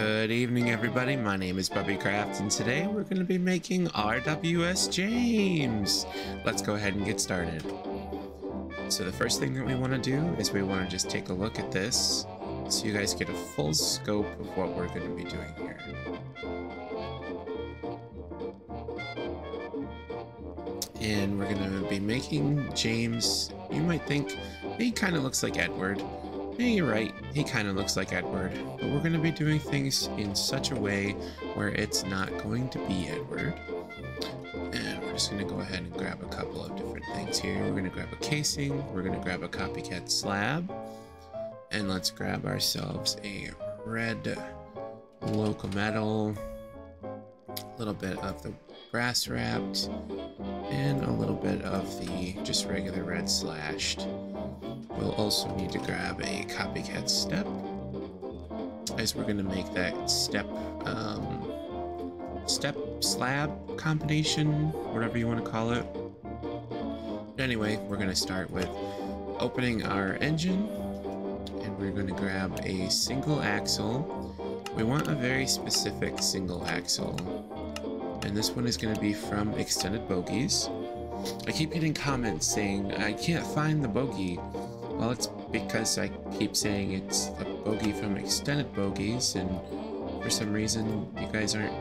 Good evening, everybody. My name is Bubby Craft, and today we're going to be making RWS James. Let's go ahead and get started. So the first thing that we want to do is we want to just take a look at this so you guys get a full scope of what we're going to be doing here. And we're going to be making James, you might think, he kind of looks like Edward. Yeah, you're right. He kind of looks like Edward. But we're going to be doing things in such a way where it's not going to be Edward. And we're just going to go ahead and grab a couple of different things here. We're going to grab a casing. We're going to grab a copycat slab. And let's grab ourselves a red locometal. A little bit of the brass wrapped. And a little bit of the just regular red slashed. We'll also need to grab a copycat step as we're going to make that step um, step slab combination, whatever you want to call it. But anyway, we're going to start with opening our engine and we're going to grab a single axle. We want a very specific single axle and this one is going to be from Extended Bogeys. I keep getting comments saying I can't find the bogey well, it's because I keep saying it's a bogey from Extended Bogeys, and for some reason you guys aren't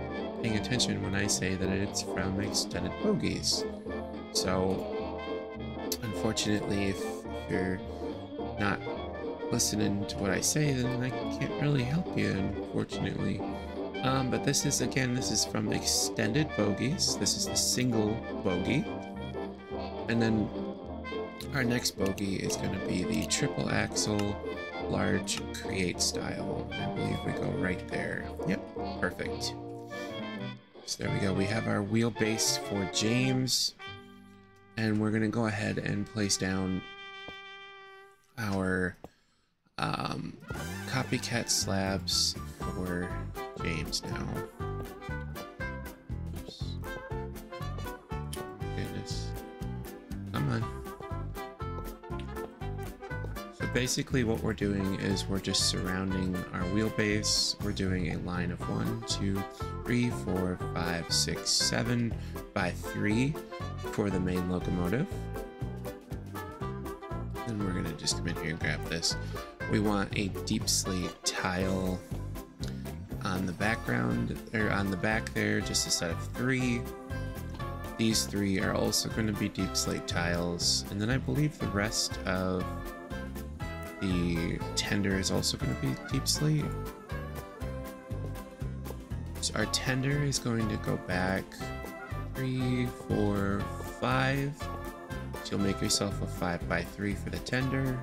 paying attention when I say that it's from Extended Bogeys. So, unfortunately, if, you're not listening to what I say, then I can't really help you, unfortunately. Um, but this is, again, this is from Extended Bogeys. This is the single bogey. And then our next bogey is going to be the triple axle large create style. I believe we go right there. Yep, perfect. So there we go. We have our wheelbase for James. And we're going to go ahead and place down our um, copycat slabs for James now. Basically what we're doing is we're just surrounding our wheelbase. We're doing a line of one, two, three, four, five, six, seven by three for the main locomotive. Then we're gonna just come in here and grab this. We want a deepslate tile on the background, or on the back there, just a set of three. These three are also going to be deepslate tiles, and then I believe the rest of the tender is also going to be deepslate. So our tender is going to go back three, four, five. So you'll make yourself a five by three for the tender.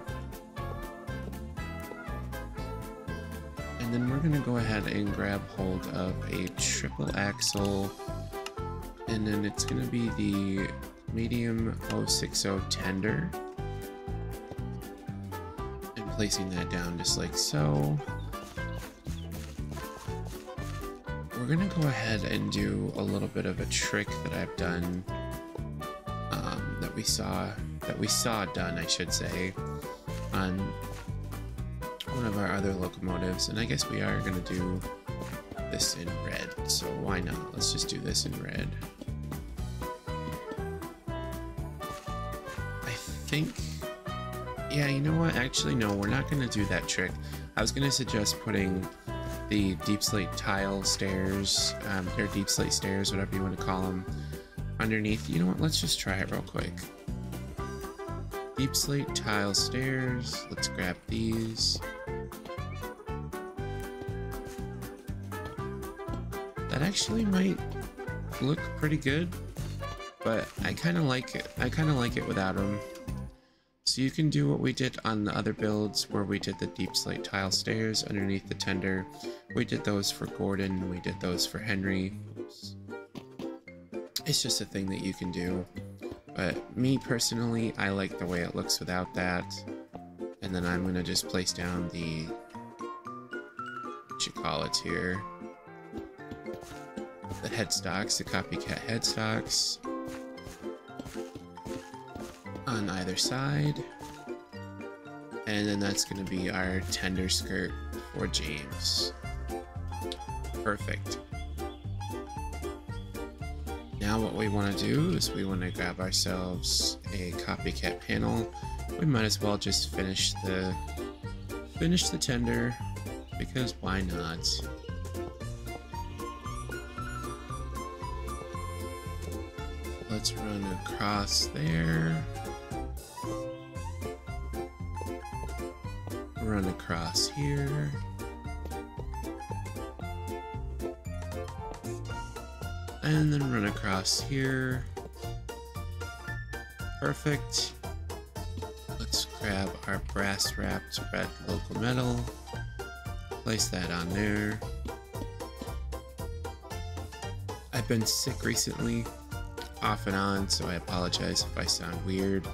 And then we're gonna go ahead and grab hold of a triple axle. And then it's gonna be the medium 060 tender placing that down just like so. We're gonna go ahead and do a little bit of a trick that I've done um, that we saw that we saw done, I should say, on one of our other locomotives, and I guess we are gonna do this in red, so why not? Let's just do this in red. I think yeah, you know what? Actually, no, we're not going to do that trick. I was going to suggest putting the deepslate tile stairs, um, or deepslate stairs, whatever you want to call them, underneath. You know what? Let's just try it real quick. Deepslate tile stairs. Let's grab these. That actually might look pretty good, but I kind of like it. I kind of like it without them. So you can do what we did on the other builds where we did the deepslate tile stairs underneath the tender. We did those for Gordon, we did those for Henry. It's just a thing that you can do. But me personally, I like the way it looks without that. And then I'm gonna just place down the, what you call it here, the headstocks, the copycat headstocks on either side. And then that's going to be our tender skirt for James. Perfect. Now what we want to do is we want to grab ourselves a copycat panel. We might as well just finish the finish the tender because why not? Let's run across there. Across here. And then run across here. Perfect. Let's grab our brass wrapped red locometal. Place that on there. I've been sick recently, off and on, so I apologize if I sound weird.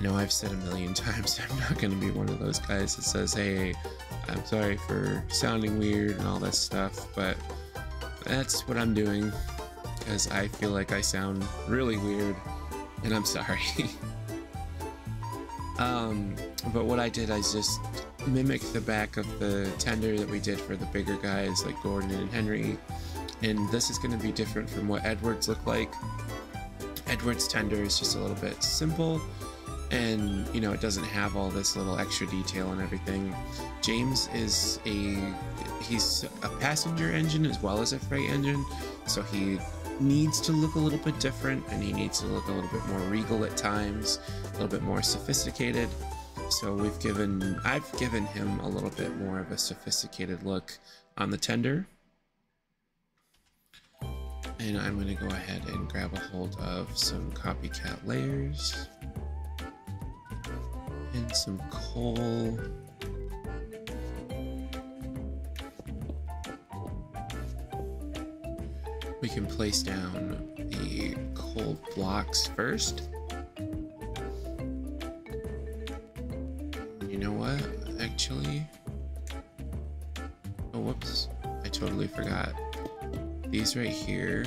I know I've said a million times I'm not going to be one of those guys that says, hey, I'm sorry for sounding weird and all that stuff, but that's what I'm doing because I feel like I sound really weird and I'm sorry. um, but what I did, I just mimicked the back of the tender that we did for the bigger guys like Gordon and Henry. And this is going to be different from what Edward's look like. Edward's tender is just a little bit simple and you know it doesn't have all this little extra detail and everything. James is a he's a passenger engine as well as a freight engine so he needs to look a little bit different and he needs to look a little bit more regal at times a little bit more sophisticated. So we've given i've given him a little bit more of a sophisticated look on the tender. And i'm going to go ahead and grab a hold of some copycat layers and some coal. We can place down the coal blocks first. You know what? Actually, oh whoops, I totally forgot. These right here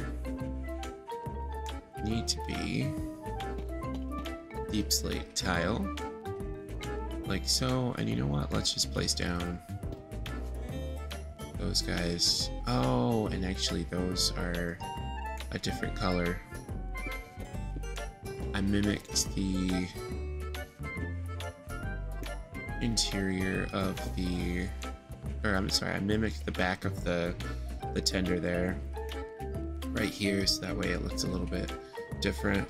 need to be deepslate tile like so. And you know what? Let's just place down those guys. Oh, and actually those are a different color. I mimicked the interior of the, or I'm sorry, I mimicked the back of the, the tender there right here so that way it looks a little bit different.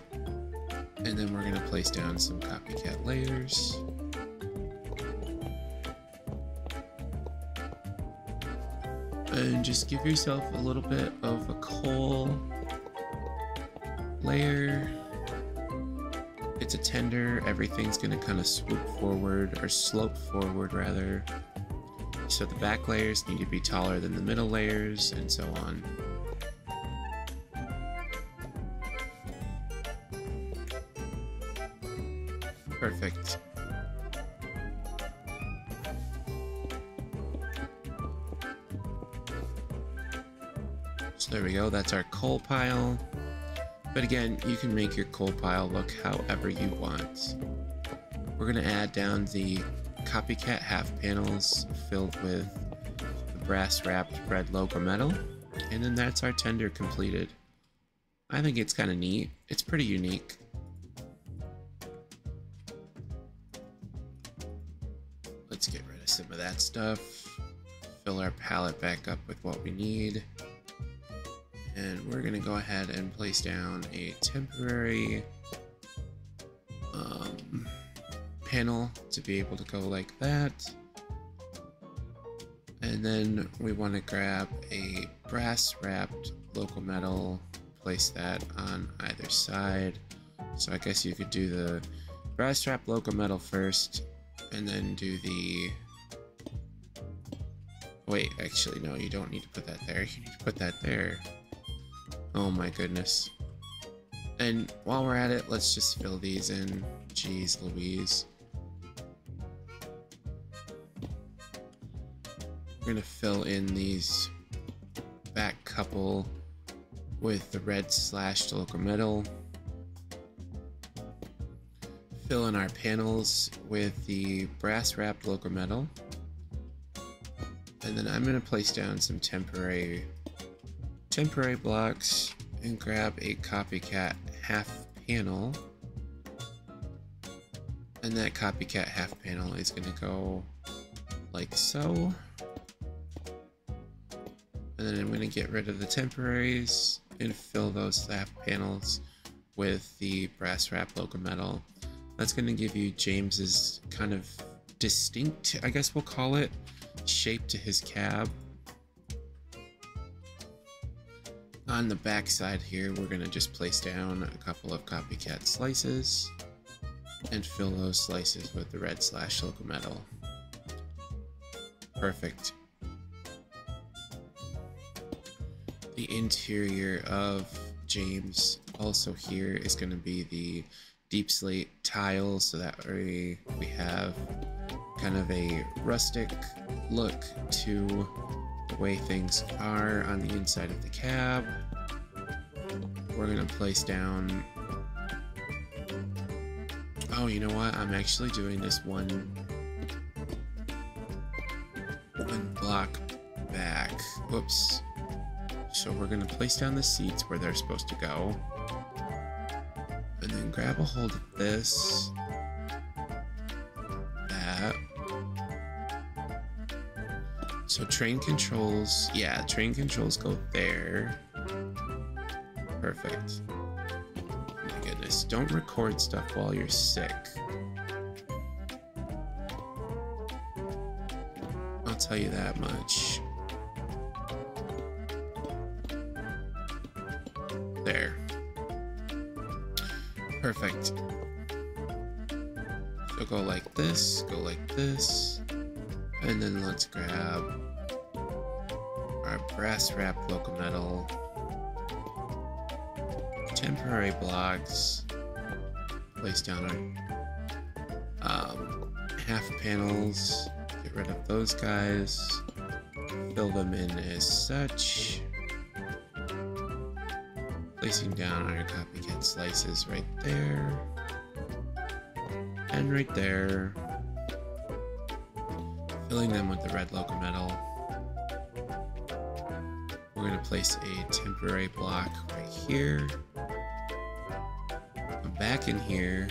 And then we're going to place down some copycat layers. And just give yourself a little bit of a coal layer. It's a tender, everything's gonna kind of swoop forward or slope forward rather. So the back layers need to be taller than the middle layers and so on. Perfect. Coal pile. But again, you can make your coal pile look however you want. We're going to add down the copycat half panels filled with the brass wrapped red locometal. And then that's our tender completed. I think it's kind of neat. It's pretty unique. Let's get rid of some of that stuff. Fill our palette back up with what we need and we're going to go ahead and place down a temporary um, panel to be able to go like that. And then we want to grab a brass wrapped locometal, place that on either side. So I guess you could do the brass wrapped locometal first and then do the Wait, actually, no, you don't need to put that there. You need to put that there. Oh my goodness. And while we're at it, let's just fill these in. Jeez Louise. We're gonna fill in these back couple with the red slashed locometal. Fill in our panels with the brass wrapped locometal. And then I'm to place down some temporary temporary blocks and grab a copycat half panel. And that copycat half panel is going to go like so. And then I'm going to get rid of the temporaries and fill those half panels with the brass wrap locometal. That's going to give you James's kind of distinct, I guess we'll call it, shape to his cab. On the back side here, we're going to just place down a couple of copycat slices and fill those slices with the red slash locometal. Perfect. The interior of James also here is going to be the deepslate tile so that way we have kind of a rustic look to the way things are on the inside of the cab. We're to place down... Oh, you know what? I'm actually doing this one, one block back. Whoops. So we're to place down the seats where they're supposed to go. And then grab a hold of this. That. So train controls, yeah, train controls go there. Perfect. My goodness, don't record stuff while you're sick. I'll tell you that much. There. Perfect. So go like this, go like this, and then let's grab our brass wrap locometal, temporary blocks, place down our um, half panels, get rid of those guys, fill them in as such, placing down our copycat slices right there, and right there, filling them with the red locometal. We're going to place a temporary block right here. Back in here.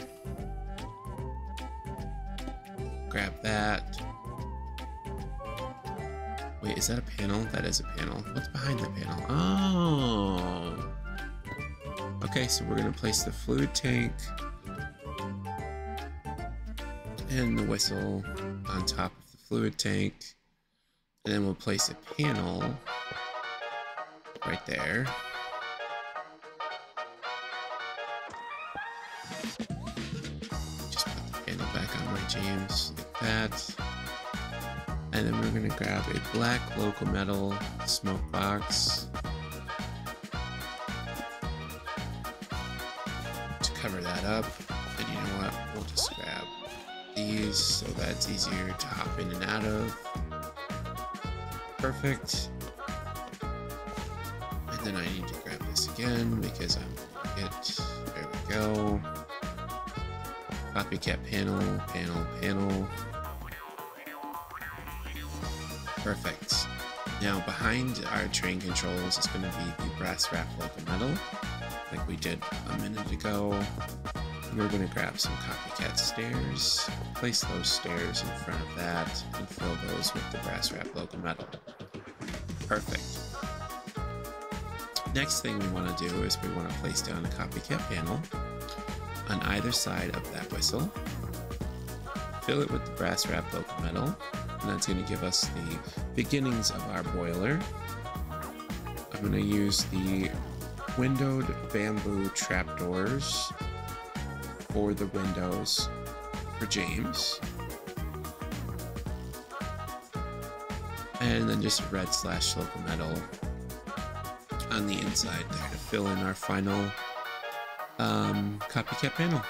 Grab that. Wait, is that a panel? That is a panel. What's behind the panel? Oh! Okay, so we're to place the fluid tank and the whistle on top of the fluid tank. And then we'll place a panel right there. Like that. And then we're gonna grab a black locometal smoke box to cover that up. And you know what? We'll just grab these so that's easier to hop in and out of. Perfect. And then I need to grab this again because I'm it. There we go. Copycat panel, panel, panel. Perfect. Now behind our train controls is going to be the brass wrap metal, like we did a minute ago. We're going to grab some copycat stairs, place those stairs in front of that, and fill those with the brass wrap locometal. Perfect. Next thing we want to do is we want to place down a copycat panel on either side of that whistle. Fill it with the brass wrap locometal, and that's going to give us the beginnings of our boiler. I'm going to use the windowed bamboo trapdoors for the windows for James. And then just red slash locometal on the inside there to fill in our final um, copycat panel.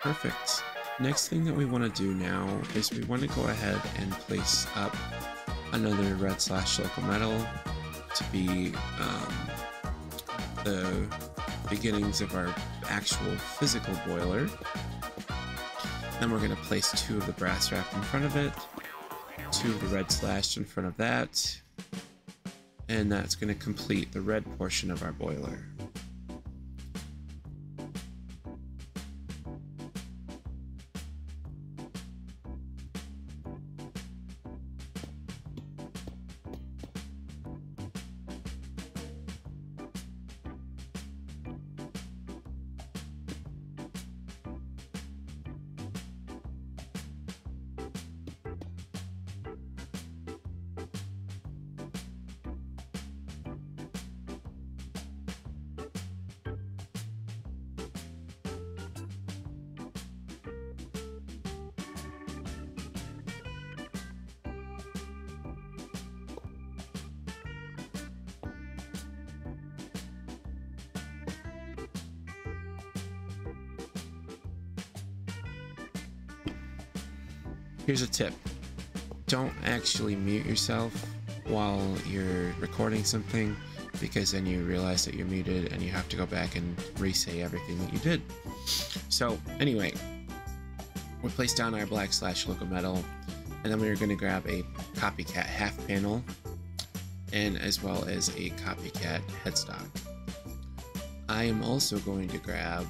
Perfect. Next thing that we want to do now is we want to go ahead and place up another red slash locometal to be um, the beginnings of our actual physical boiler. Then we're going to place two of the brass wrap in front of it. two of the red slashed in front of that. And that's going to complete the red portion of our boiler. Here's a tip. Don't actually mute yourself while you're recording something because then you realize that you're muted and you have to go back and re-say everything that you did. So anyway, we placed down our black slash locometal and then we are going to grab a copycat half panel and as well as a copycat headstock. I am also going to grab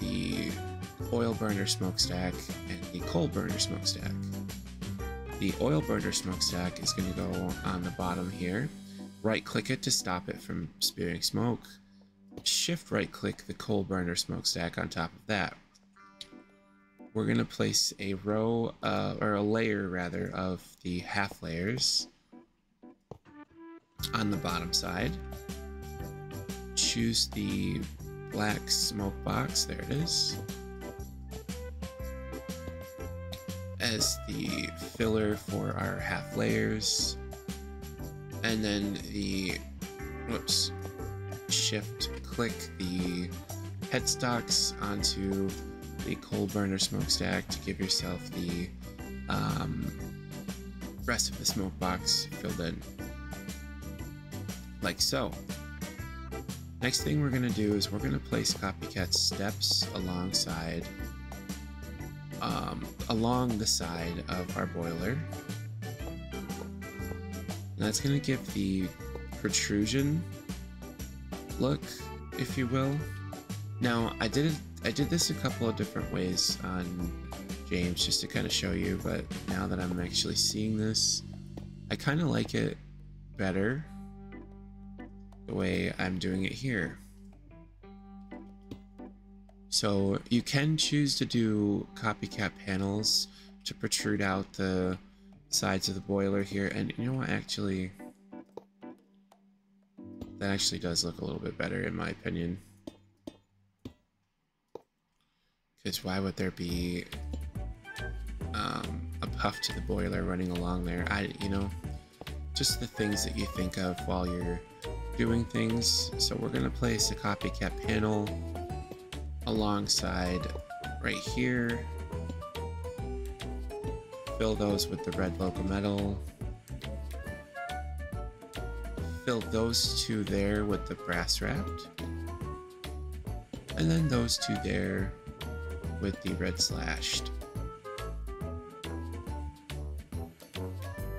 the oil burner smokestack and the coal burner smokestack. The oil burner smokestack is going to go on the bottom here. Right click it to stop it from spewing smoke. Shift right click the coal burner smokestack on top of that. We're going to place a row, uh, or a layer rather, of the half layers on the bottom side. Choose the black smoke box, there it is. As the filler for our half layers. And then the, whoops, shift click the headstocks onto the coal burner smokestack to give yourself the um, rest of the smoke box filled in. Like so. Next thing we're going to do is we're going to place copycat steps alongside um, along the side of our boiler. And that's going to give the protrusion look, if you will. Now, I did I did this a couple of different ways on James just to kind of show you, but now that I'm actually seeing this, I kind of like it better the way I'm doing it here. So you can choose to do copycat panels to protrude out the sides of the boiler here. And you know what, actually, that actually does look a little bit better in my opinion. Because why would there be um, a puff to the boiler running along there? I, you know, just the things that you think of while you're doing things. So we're going to place a copycat panel alongside right here. Fill those with the red locometal. Fill those two there with the brass wrapped. And then those two there with the red slashed.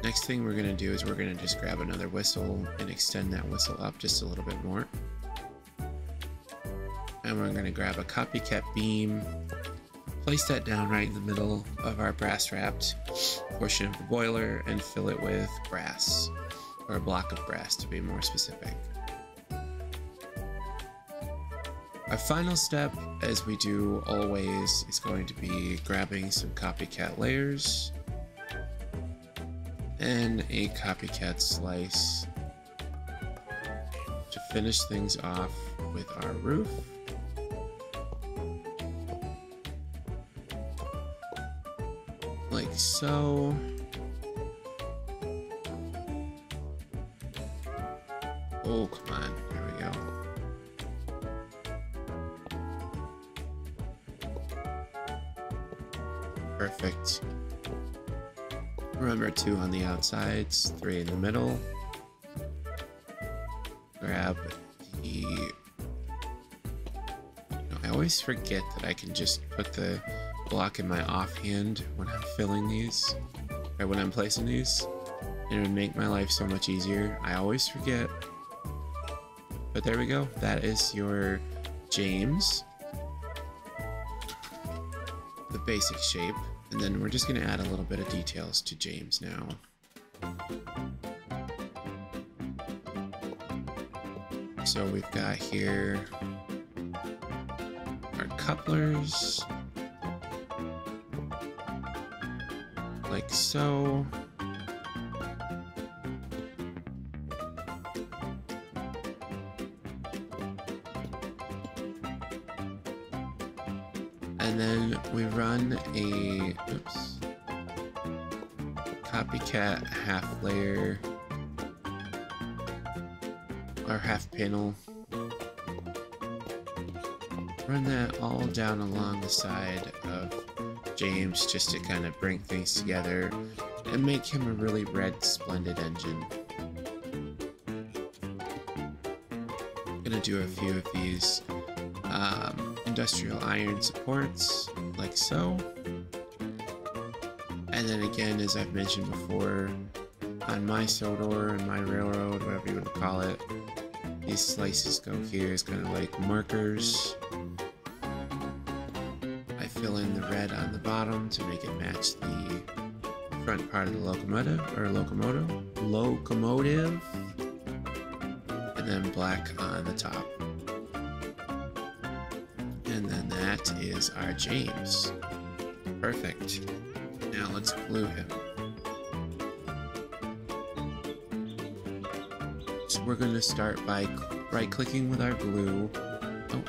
Next thing we're going to do is we're going to just grab another whistle and extend that whistle up just a little bit more and we're going to grab a copycat beam, place that down right in the middle of our brass wrapped portion of the boiler and fill it with brass, or a block of brass to be more specific. Our final step, as we do always, is going to be grabbing some copycat layers and a copycat slice to finish things off with our roof. So. Oh, come on. There we go. Perfect. Remember two on the outsides, three in the middle. Grab the... I always forget that I can just put the block in my offhand when I'm filling these, or when I'm placing these. It would make my life so much easier. I always forget. But there we go. That is your James. The basic shape. And then we're just going to add a little bit of details to James now. So we've got here our couplers. Like so. And then we run a oops, copycat half layer or half panel. Run that all down along the side of James just to kind of bring things together and make him a really red splendid engine. Gonna do a few of these um, industrial iron supports like so. And then again, as I've mentioned before, on my Sodor and my railroad, whatever you want to call it, these slices go here as kind of like markers. Bottom to make it match the front part of the locomotive, or locomotive, locomotive, and then black on the top. And then that is our James. Perfect. Now let's glue him. So we're going to start by right clicking with our glue. Oh,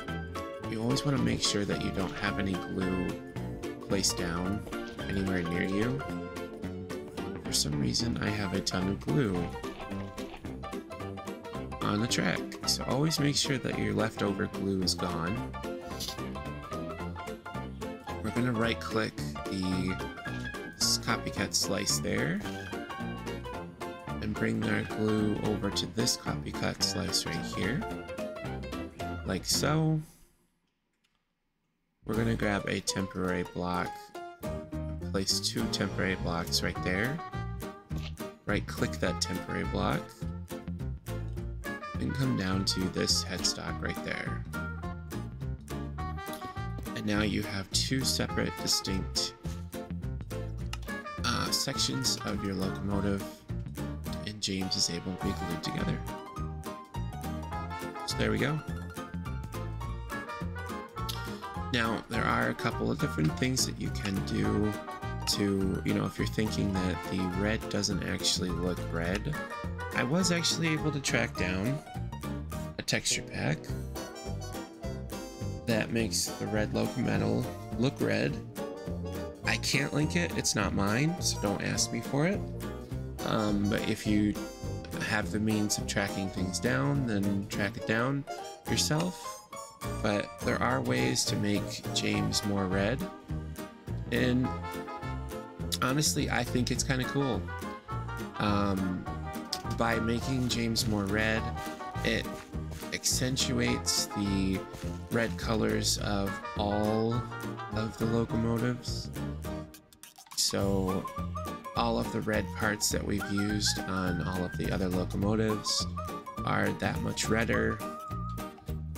you always want to make sure that you don't have any glue placed down anywhere near you. For some reason, I have a ton of glue on the track. So always make sure that your leftover glue is gone. We're going to right click the copycat slice there and bring our glue over to this copycat slice right here like so we're gonna grab a temporary block. Place two temporary blocks right there. Right click that temporary block. And come down to this headstock right there. And now you have two separate distinct uh, sections of your locomotive. And James is able to be glued together. So there we go. Now, there are a couple of different things that you can do to, you know, if you're thinking that the red doesn't actually look red, I was actually able to track down a texture pack that makes the red locomotive look red. I can't link it, it's not mine, so don't ask me for it. Um, but if you have the means of tracking things down, then track it down yourself. But there are ways to make James more red. And honestly, I think it's kind of cool. Um, by making James more red, it accentuates the red colors of all of the locomotives. So all of the red parts that we've used on all of the other locomotives are that much redder,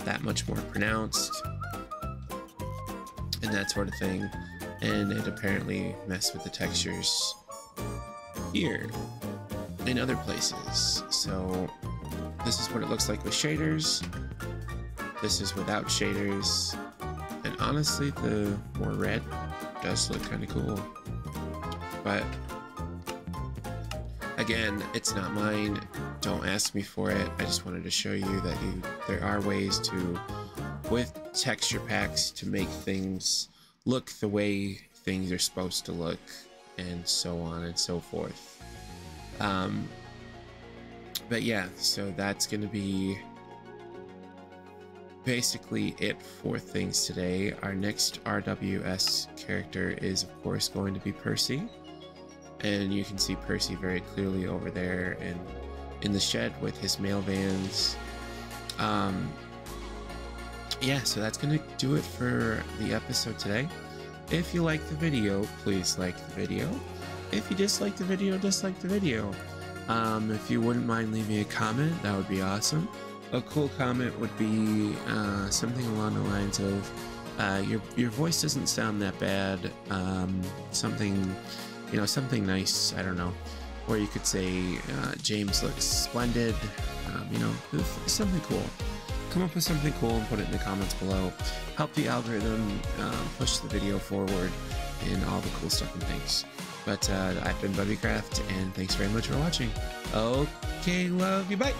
that much more pronounced, and that sort of thing. And it apparently messed with the textures here in other places. So this is what it looks like with shaders. This is without shaders. And honestly, the more red does look kind of cool. But again, it's not mine. Don't ask me for it. I just wanted to show you that you there are ways to, with texture packs, to make things look the way things are supposed to look, and so on and so forth. Um, but yeah, so that's going to be basically it for things today. Our next RWS character is, of course, going to be Percy. And you can see Percy very clearly over there and in the shed with his mail vans. Um, yeah, so that's going to do it for the episode today. If you like the video, please like the video. if you dislike the video, dislike the video. Um, if you wouldn't mind leaving a comment, that would be awesome. A cool comment would be uh, something along the lines of, uh, "Your your voice doesn't sound that bad." Um, something, you know, something nice. I don't know. Or you could say, uh, "James looks splendid." Um, you know, something cool. Come up with something cool and put it in the comments below. Help the algorithm um, push the video forward and all the cool stuff and things. But uh, I've been Bubbycraft, and thanks very much for watching. Okay, love you. Bye.